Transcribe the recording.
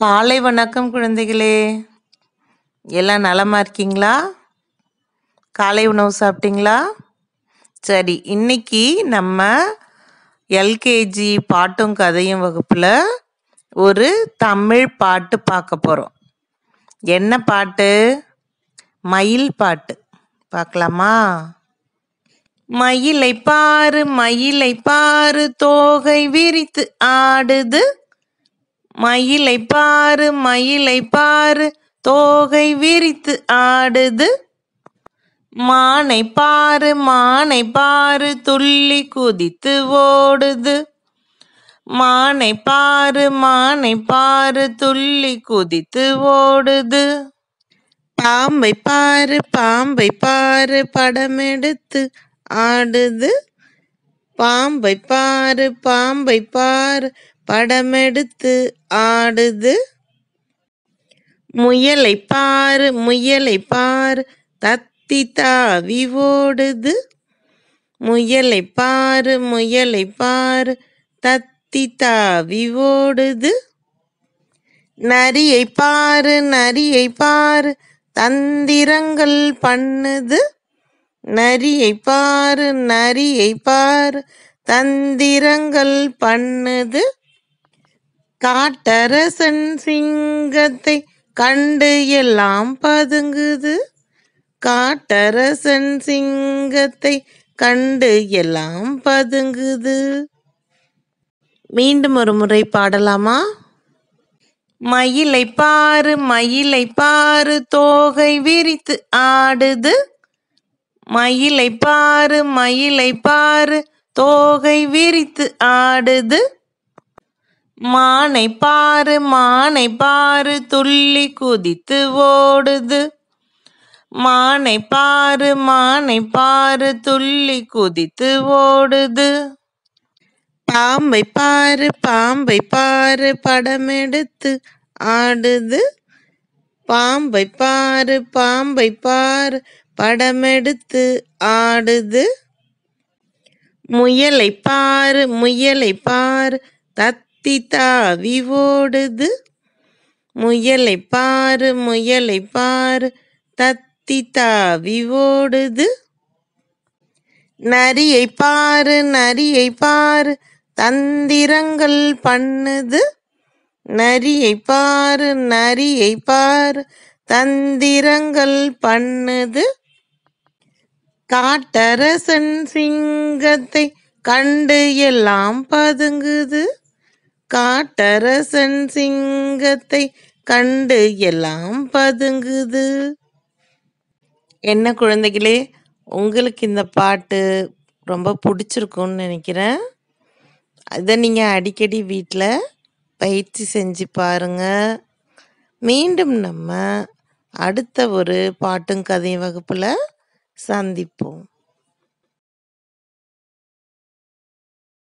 காலை வணக்கம் குழந்தைகளே. எல்லாம் நலமா இருக்கீங்களா? காலை உணவு சாப்பிட்டீங்களா? சரி இன்னைக்கு நம்ம எல்கேஜி பாட்டும் கதையும் வகுப்பில் ஒரு தமிழ் பாட்டு பார்க்க போகிறோம் என்ன பாட்டு? மயில் பாட்டு. பார்க்கலாமா? மயிலை பாரு மயிலை பாரு தோகை விரித்து ஆடுது. மயிலை பாரு மயிலை பாரு தோகை விரித்து ஆடுது. மானை பாரு மானை பாரு துள்ளி குதித்து ஓடுது. மானை பாரு மானை பாரு துள்ளி குதித்து ஓடுது. பாம்பை பாரு பாம்பை பாரு படமெடுத்து ஆடுது. பாம்பை பாரு பாம்பை பாரு படமெடுத்து ஆடுது. முயலை பாரு முயலை பாரு தத்தி தாவி ஓடுது. முயலை பாரு முயலை பாரு தத்தி தாவி ஓடுது. நரியை பாரு நரியை பாரு தந்திரங்கள் பண்ணுது. நரியை பாரு நரியை பாரு தந்திரங்கள் பண்ணுது. காட்டரசன் சிங்கத்தை கண்டு எல்லாம் பதுங்குது. காட்டரசன் சிங்கத்தை கண்டு எல்லாம் பதுங்குது. மீண்டும் ஒரு முறை பாடலாமா? மயிலை பாரு மயிலை பாரு தோகை விரித்து ஆடுது. மயிலை பாரு மயிலை பாரு தோகை விரித்து ஆடுது. மானை பாரு மானை பாரு துள்ளி குதித்து ஓடுது. மானை பாரு மானை பாரு துள்ளி குதித்து ஓடுது. பாம்பை பாரு பாம்பை பாரு படமெடுத்து ஆடுது. பாம்பை பாரு பாம்பை பாரு படமெடுத்து ஆடுது. முயலை பாரு முயலை பாரு சித்தி தாவி ஓடுது முயலை பாரு முயலை பாரு தத்தி தாவி ஓடுது நரியை பாரு நரியை பாரு தந்திரங்கள் பண்ணுது. நரியை பாரு நரியை பாரு தந்திரங்கள் பண்ணுது. காட்டரசன் சிங்கத்தை கண்டு எல்லாம் பதுங்குது. காட்டரசன் சிங்கத்தை கண்டு எல்லாம் பதுங்குது. என்ன குழந்தைகளே உங்களுக்கு இந்த பாட்டு ரொம்ப பிடிச்சிருக்கும்னு நினைக்கிறேன். அதை நீங்கள் அடிக்கடி வீட்டில் பயிற்சி செஞ்சு பாருங்க. மீண்டும் நம்ம அடுத்த ஒரு பாட்டும் கதையும் வகுப்பில் சந்திப்போம்.